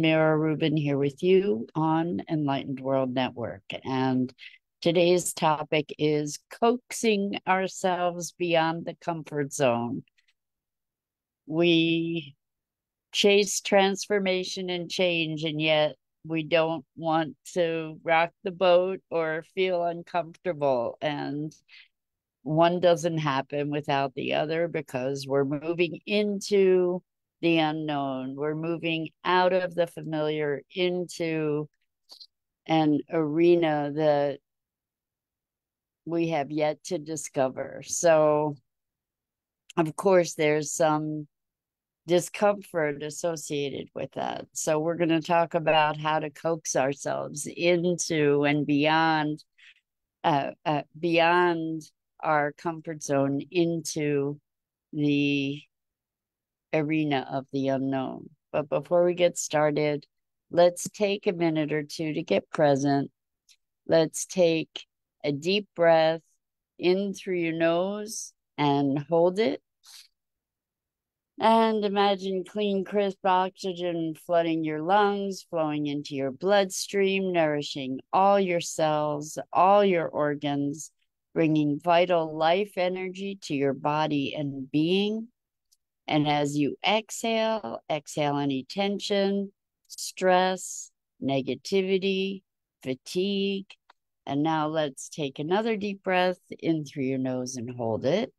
Mira Rubin here with you on Enlightened World Network. And today's topic is coaxing ourselves beyond the comfort zone. We chase transformation and change, and yet we don't want to rock the boat or feel uncomfortable. And one doesn't happen without the other because we're moving into the unknown. We're moving out of the familiar into an arena that we have yet to discover. So, of course, there's some discomfort associated with that. So, we're going to talk about how to coax ourselves into and beyond, uh, uh, beyond our comfort zone into the arena of the unknown. But before we get started, let's take a minute or two to get present. Let's take a deep breath in through your nose and hold it. And imagine clean, crisp oxygen flooding your lungs, flowing into your bloodstream, nourishing all your cells, all your organs, bringing vital life energy to your body and being. And as you exhale, exhale any tension, stress, negativity, fatigue. And now let's take another deep breath in through your nose and hold it.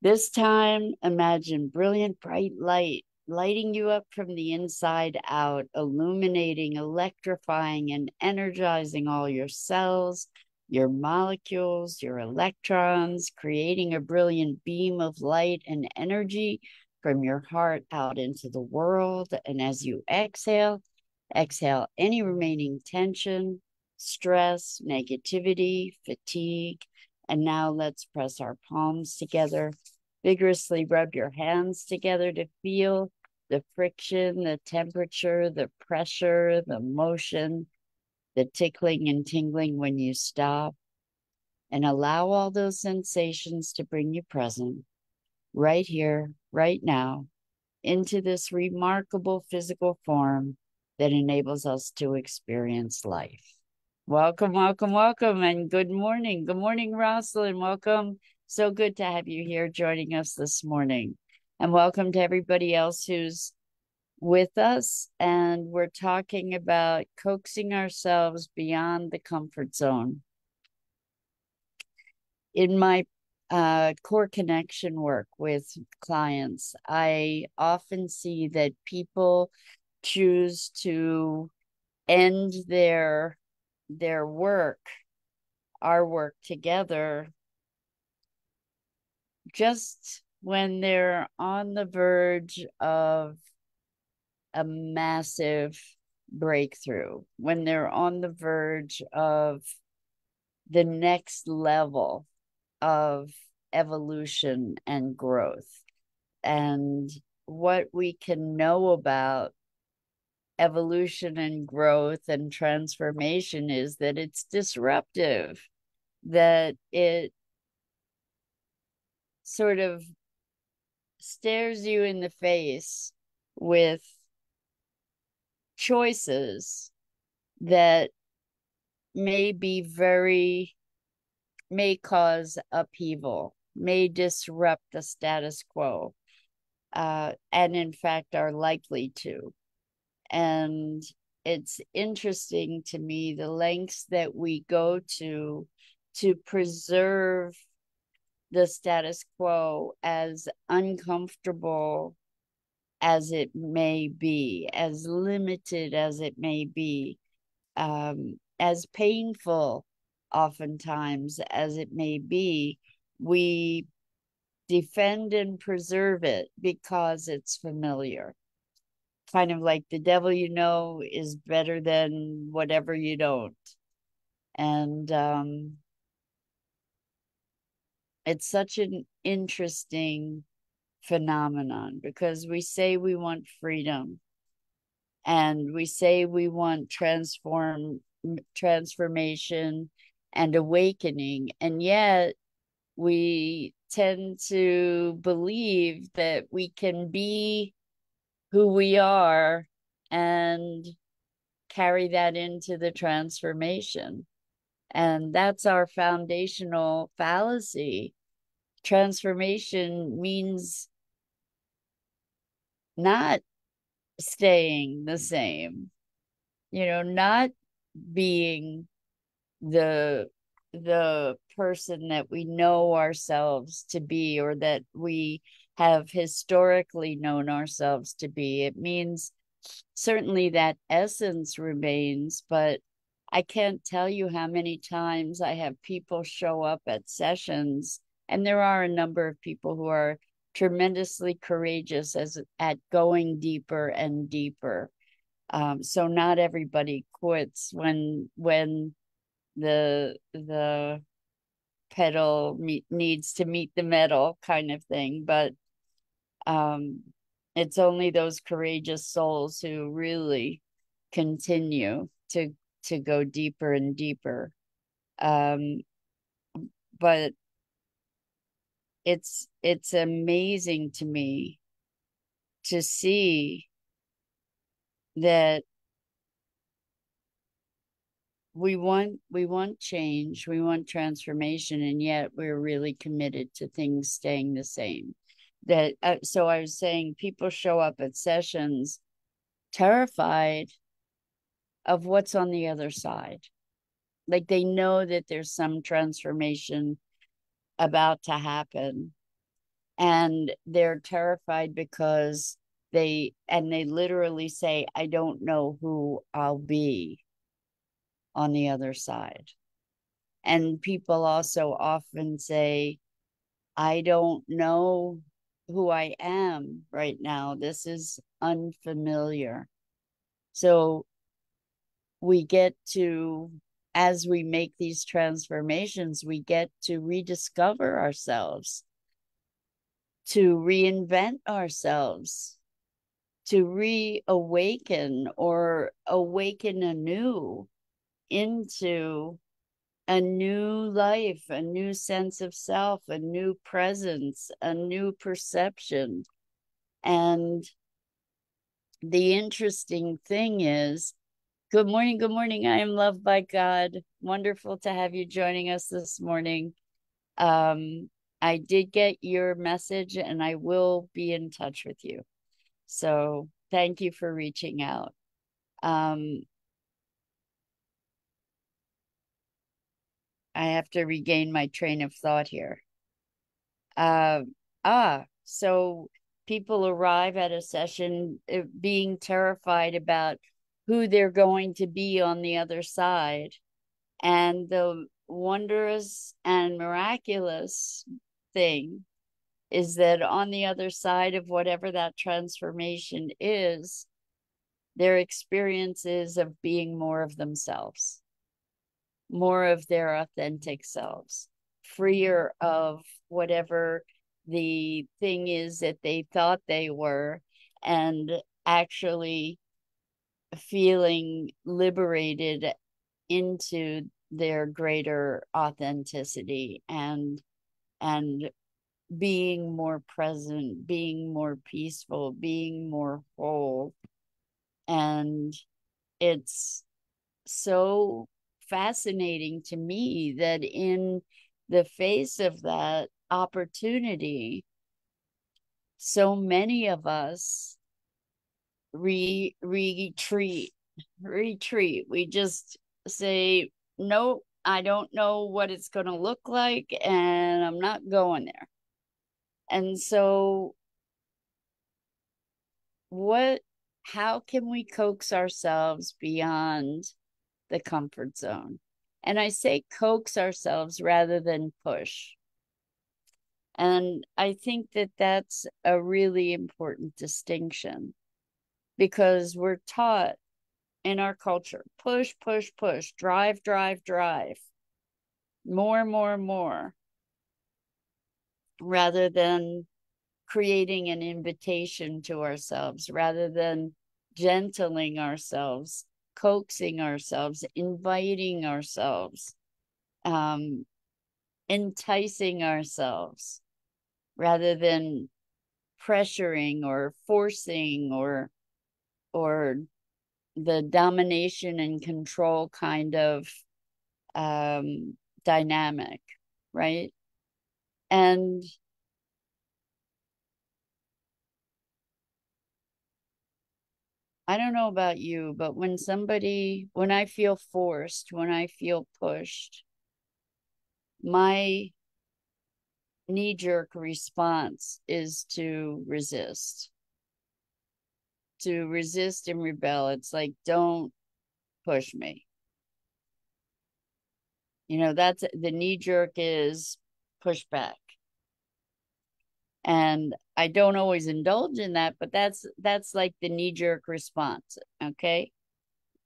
This time, imagine brilliant, bright light lighting you up from the inside out, illuminating, electrifying, and energizing all your cells, your molecules, your electrons, creating a brilliant beam of light and energy from your heart out into the world. And as you exhale, exhale any remaining tension, stress, negativity, fatigue. And now let's press our palms together. Vigorously rub your hands together to feel the friction, the temperature, the pressure, the motion the tickling and tingling when you stop, and allow all those sensations to bring you present right here, right now, into this remarkable physical form that enables us to experience life. Welcome, welcome, welcome, and good morning. Good morning, Rosalind. Welcome. So good to have you here joining us this morning. And welcome to everybody else who's with us, and we're talking about coaxing ourselves beyond the comfort zone. In my uh, core connection work with clients, I often see that people choose to end their their work, our work together, just when they're on the verge of a massive breakthrough, when they're on the verge of the next level of evolution and growth. And what we can know about evolution and growth and transformation is that it's disruptive, that it sort of stares you in the face with choices that may be very may cause upheaval may disrupt the status quo uh, and in fact are likely to. And it's interesting to me the lengths that we go to to preserve the status quo as uncomfortable as it may be, as limited as it may be, um, as painful oftentimes as it may be, we defend and preserve it because it's familiar. Kind of like the devil you know is better than whatever you don't. And um, it's such an interesting phenomenon because we say we want freedom and we say we want transform transformation and awakening and yet we tend to believe that we can be who we are and carry that into the transformation. And that's our foundational fallacy. Transformation means not staying the same, you know, not being the the person that we know ourselves to be or that we have historically known ourselves to be. It means certainly that essence remains, but I can't tell you how many times I have people show up at sessions, and there are a number of people who are tremendously courageous as at going deeper and deeper. Um, so not everybody quits when when the the pedal meet, needs to meet the metal kind of thing, but um, it's only those courageous souls who really continue to to go deeper and deeper. Um, but it's it's amazing to me to see that we want we want change we want transformation and yet we're really committed to things staying the same. That uh, so i was saying people show up at sessions terrified of what's on the other side. Like they know that there's some transformation about to happen. And they're terrified because they and they literally say i don't know who i'll be on the other side. And people also often say i don't know who i am right now. This is unfamiliar. So we get to as we make these transformations, we get to rediscover ourselves, to reinvent ourselves, to reawaken or awaken anew into a new life, a new sense of self, a new presence, a new perception. And the interesting thing is, Good morning. Good morning. I am loved by God. Wonderful to have you joining us this morning. Um, I did get your message and I will be in touch with you. So thank you for reaching out. Um, I have to regain my train of thought here. Uh, ah, so people arrive at a session uh, being terrified about who they're going to be on the other side. And the wondrous and miraculous thing is that on the other side of whatever that transformation is, their experiences of being more of themselves, more of their authentic selves, freer of whatever the thing is that they thought they were, and actually feeling liberated into their greater authenticity and and being more present being more peaceful being more whole. And it's so fascinating to me that in the face of that opportunity so many of us re retreat retreat. We just say no i don't know what it's going to look like and i'm not going there. And so what how can we coax ourselves beyond the comfort zone? And i say coax ourselves rather than push. And i think that that's a really important distinction because we're taught in our culture push, push, push, drive, drive, drive, more, more, more, rather than creating an invitation to ourselves, rather than gentling ourselves, coaxing ourselves, inviting ourselves, um, enticing ourselves, rather than pressuring or forcing or or the domination and control kind of um, dynamic, right? And I don't know about you, but when somebody, when I feel forced, when I feel pushed, my knee jerk response is to resist. To resist and rebel. It's like, don't push me. You know, that's the knee jerk is pushback. And I don't always indulge in that, but that's that's like the knee jerk response, okay?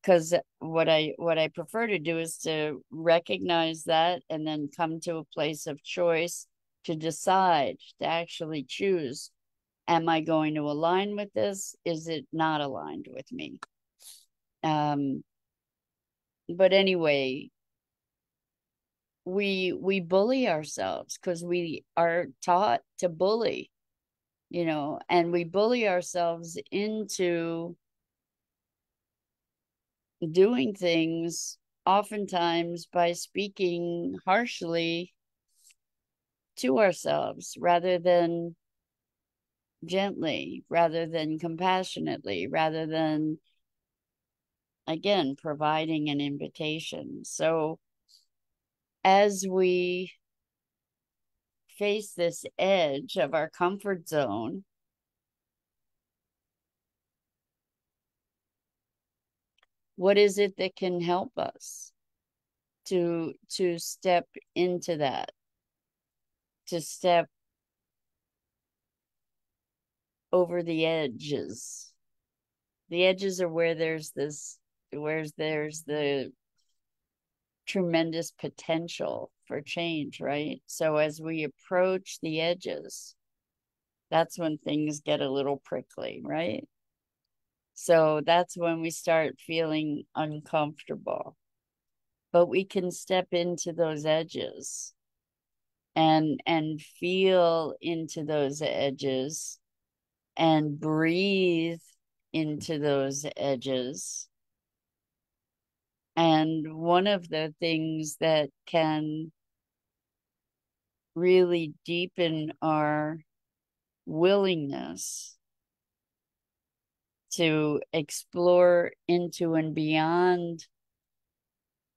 Cuz what I what I prefer to do is to recognize that and then come to a place of choice to decide, to actually choose am I going to align with this? Is it not aligned with me? Um but anyway, we we bully ourselves because we are taught to bully you know and we bully ourselves into doing things oftentimes by speaking harshly to ourselves rather than gently rather than compassionately rather than again providing an invitation. So as we face this edge of our comfort zone, what is it that can help us to to step into that to step over the edges the edges are where there's this where there's the tremendous potential for change, right? So as we approach the edges, that's when things get a little prickly, right? So that's when we start feeling uncomfortable. But we can step into those edges and and feel into those edges and breathe into those edges. And one of the things that can really deepen our willingness to explore into and beyond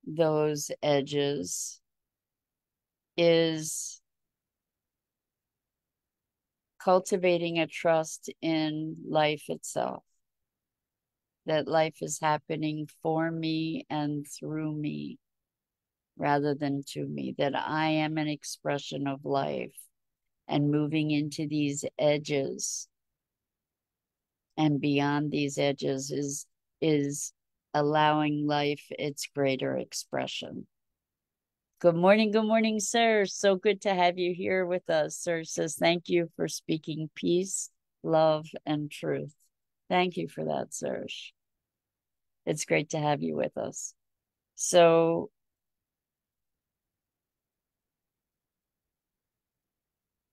those edges is cultivating a trust in life itself. That life is happening for me and through me rather than to me, that I am an expression of life and moving into these edges. And beyond these edges is is allowing life its greater expression. Good morning, good morning, sir. So good to have you here with us. Serge says thank you for speaking peace, love, and truth. Thank you for that, Serge. It's great to have you with us. So,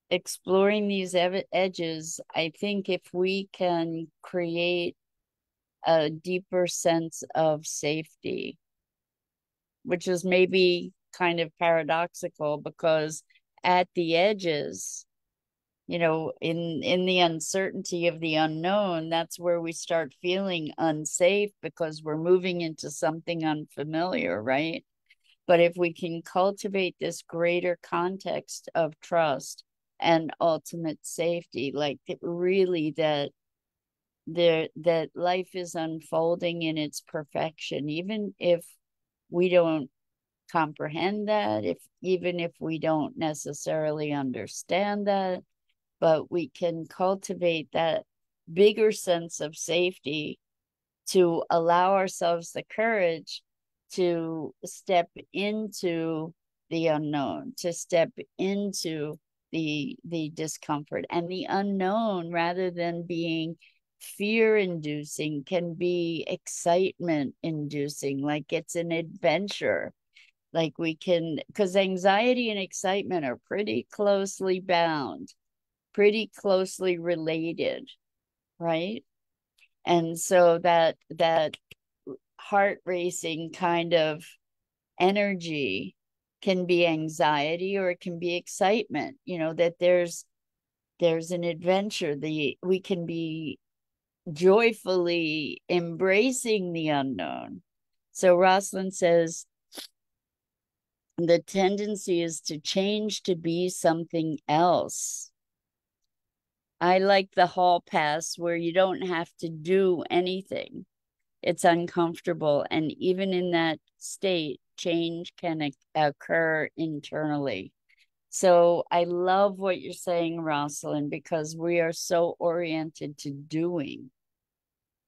exploring these edges, I think if we can create a deeper sense of safety, which is maybe kind of paradoxical because at the edges, you know in in the uncertainty of the unknown that's where we start feeling unsafe because we're moving into something unfamiliar right? But if we can cultivate this greater context of trust and ultimate safety like really that there that life is unfolding in its perfection even if we don't comprehend that if even if we don't necessarily understand that but we can cultivate that bigger sense of safety to allow ourselves the courage to step into the unknown to step into the the discomfort and the unknown rather than being fear inducing can be excitement inducing like it's an adventure like we can because anxiety and excitement are pretty closely bound pretty closely related, right? And so that that heart racing kind of energy can be anxiety or it can be excitement, you know, that there's there's an adventure the we can be joyfully embracing the unknown so rosalind says the tendency is to change to be something else. I like the hall pass where you don't have to do anything. It's uncomfortable and even in that state change can occur internally. So I love what you're saying, Rosalind, because we are so oriented to doing.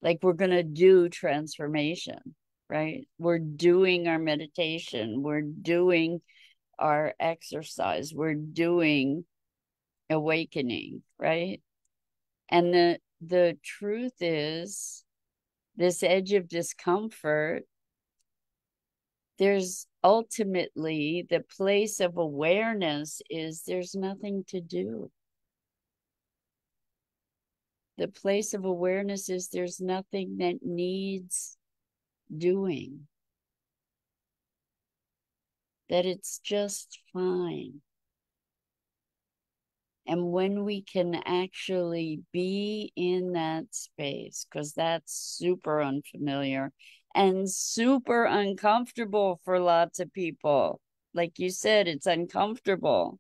Like we're going to do transformation, right? We're doing our meditation, we're doing our exercise, we're doing awakening, right? And the the truth is this edge of discomfort there's ultimately the place of awareness is there's nothing to do. The place of awareness is there's nothing that needs doing, that it's just fine. And when we can actually be in that space, because that's super unfamiliar and super uncomfortable for lots of people. Like you said, it's uncomfortable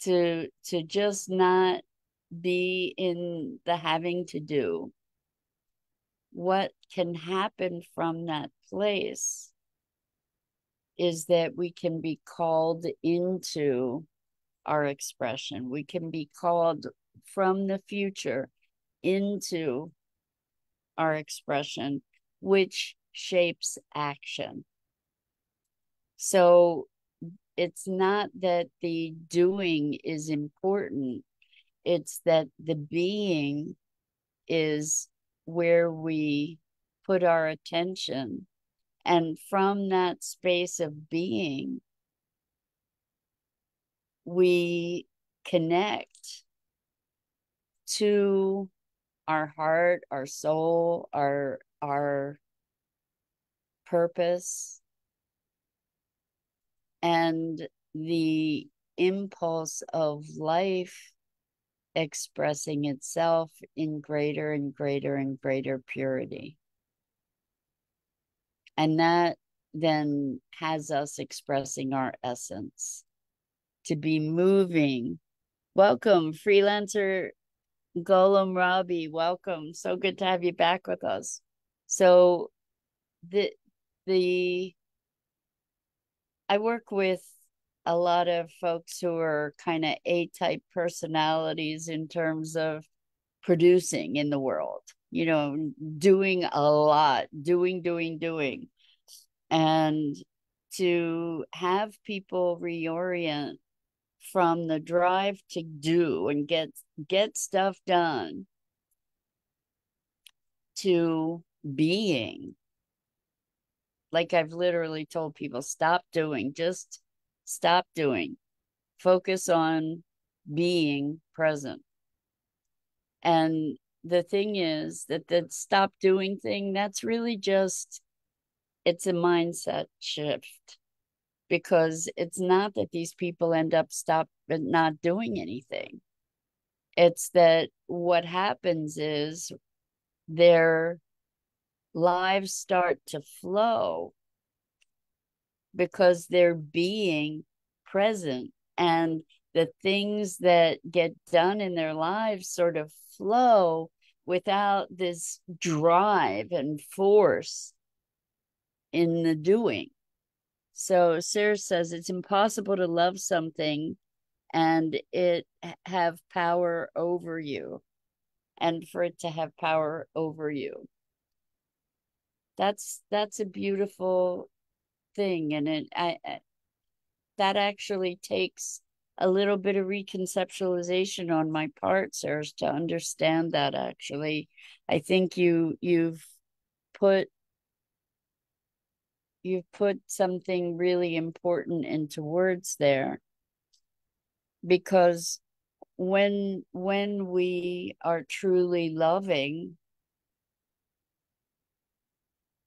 to to just not be in the having to do. What can happen from that place is that we can be called into our expression. We can be called from the future into our expression which shapes action. So it's not that the doing is important, it's that the being is where we put our attention. And from that space of being, we connect to our heart, our soul, our our purpose and the impulse of life expressing itself in greater and greater and greater purity. And that then has us expressing our essence to be moving. Welcome, freelancer Golem Robbie. Welcome. So good to have you back with us. So the the I work with a lot of folks who are kind of A type personalities in terms of producing in the world, you know, doing a lot, doing, doing, doing. And to have people reorient from the drive to do and get get stuff done to being. Like I've literally told people, stop doing, just stop doing. Focus on being present. And the thing is that the stop doing thing, that's really just, it's a mindset shift because it's not that these people end up stop not doing anything. It's that what happens is they're lives start to flow because they're being present and the things that get done in their lives sort of flow without this drive and force in the doing. So Sarah says it's impossible to love something and it have power over you and for it to have power over you that's that's a beautiful thing and it I, I, that actually takes a little bit of reconceptualization on my part Sarah, to understand that actually. I think you you've put you've put something really important into words there. Because when when we are truly loving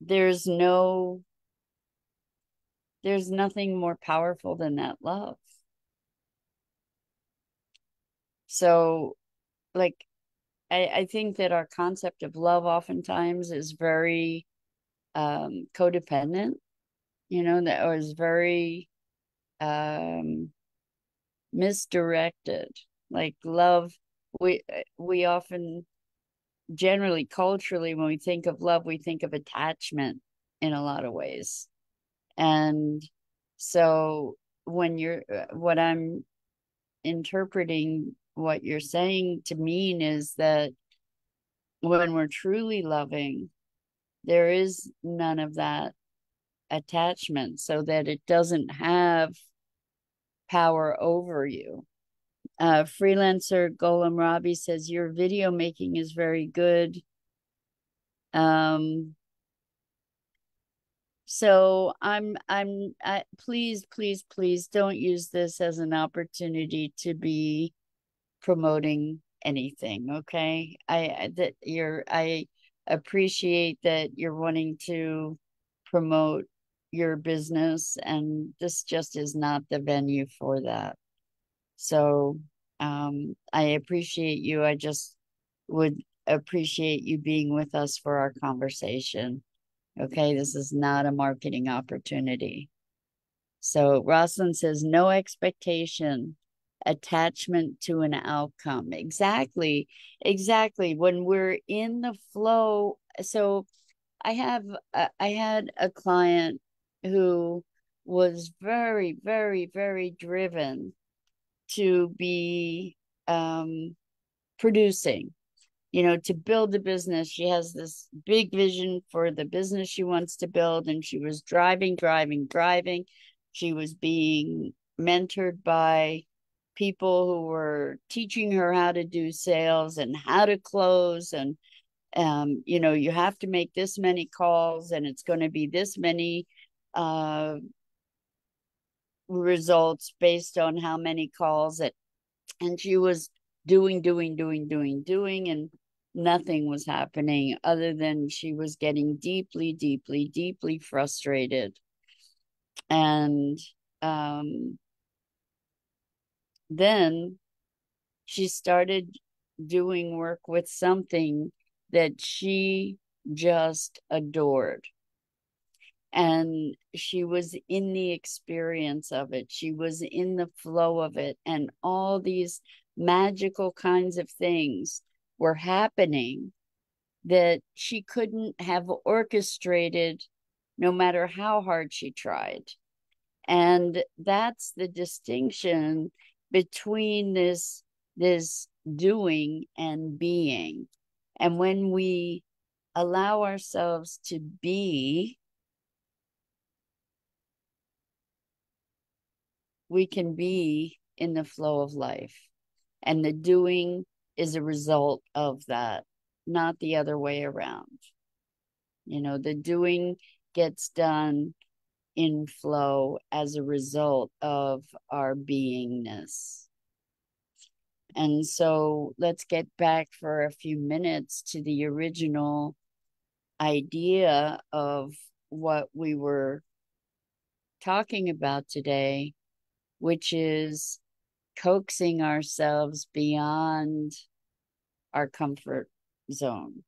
there's no there's nothing more powerful than that love. So like I, I think that our concept of love oftentimes is very um codependent you know that was very um misdirected. Like love we we often generally culturally when we think of love we think of attachment in a lot of ways and so when you're what i'm interpreting what you're saying to mean is that when we're truly loving there is none of that attachment so that it doesn't have power over you uh, freelancer Golem Robbie says your video making is very good. Um, so I'm I'm I, please please please don't use this as an opportunity to be promoting anything. Okay, I that you're I appreciate that you're wanting to promote your business, and this just is not the venue for that. So um, I appreciate you. I just would appreciate you being with us for our conversation. Okay, this is not a marketing opportunity. So Rosalind says, no expectation, attachment to an outcome. Exactly, exactly. When we're in the flow, so I have, uh, I had a client who was very, very, very driven to be um, producing, you know, to build the business. She has this big vision for the business she wants to build, and she was driving, driving, driving. She was being mentored by people who were teaching her how to do sales and how to close and um, you know you have to make this many calls and it's going to be this many uh, results based on how many calls it and she was doing doing doing doing doing and nothing was happening other than she was getting deeply deeply deeply frustrated. And um, then she started doing work with something that she just adored. And she was in the experience of it. She was in the flow of it and all these magical kinds of things were happening that she couldn't have orchestrated no matter how hard she tried and that's the distinction between this this doing and being and when we allow ourselves to be we can be in the flow of life. And the doing is a result of that, not the other way around. You know, the doing gets done in flow as a result of our beingness. And so let's get back for a few minutes to the original idea of what we were talking about today which is coaxing ourselves beyond our comfort zone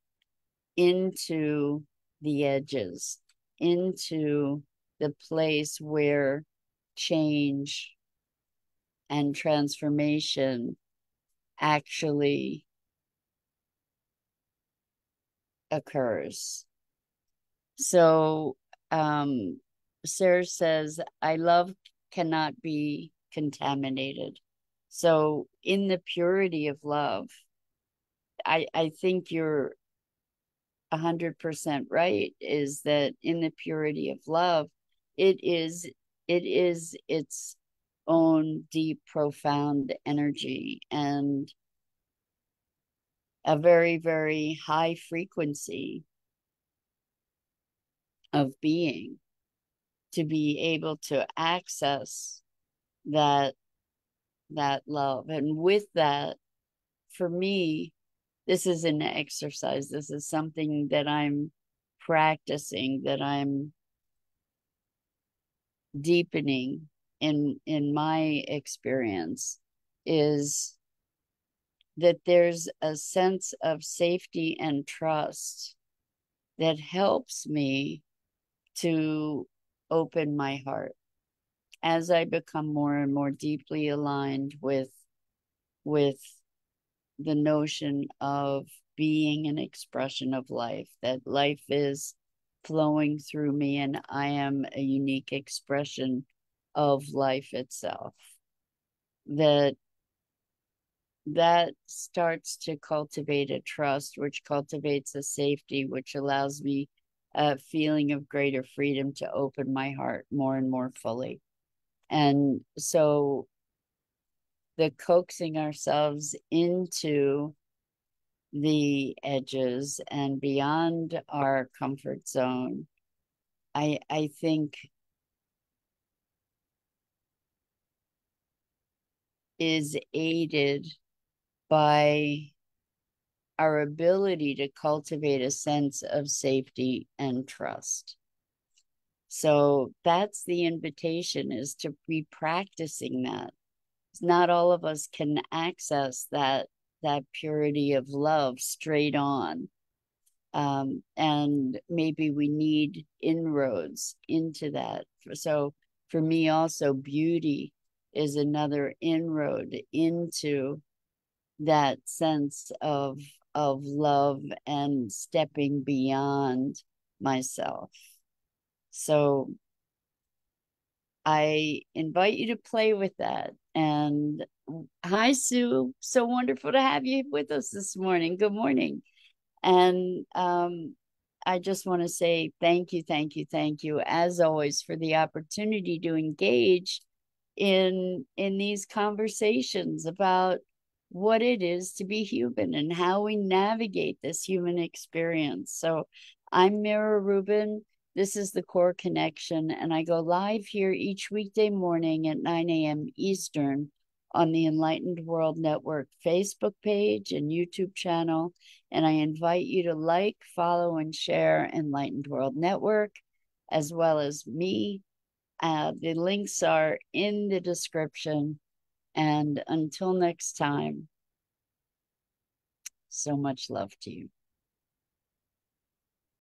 into the edges, into the place where change and transformation actually occurs. So, um, Sarah says, I love cannot be contaminated. So, in the purity of love, I, I think you're a hundred percent right. Is that in the purity of love, it is it is its own deep, profound energy and a very, very high frequency of being to be able to access that that love. And with that, for me, this is an exercise. This is something that I'm practicing, that I'm deepening in in my experience is that there's a sense of safety and trust that helps me to open my heart as I become more and more deeply aligned with with the notion of being an expression of life, that life is flowing through me and I am a unique expression of life itself. That that starts to cultivate a trust, which cultivates a safety, which allows me a feeling of greater freedom to open my heart more and more fully. And so the coaxing ourselves into the edges and beyond our comfort zone, I I think is aided by our ability to cultivate a sense of safety and trust. So that's the invitation is to be practicing that. Not all of us can access that that purity of love straight on. Um, and maybe we need inroads into that. So for me also beauty is another inroad into that sense of of love and stepping beyond myself. So I invite you to play with that. And hi, Sue. So wonderful to have you with us this morning. Good morning. And um, I just want to say thank you, thank you, thank you, as always, for the opportunity to engage in in these conversations about what it is to be human and how we navigate this human experience. So I'm Mira Rubin. This is the Core Connection, and I go live here each weekday morning at 9 a.m. Eastern on the Enlightened World Network Facebook page and YouTube channel. And I invite you to like, follow, and share Enlightened World Network, as well as me. Uh, the links are in the description. And until next time, so much love to you.